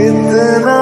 कितना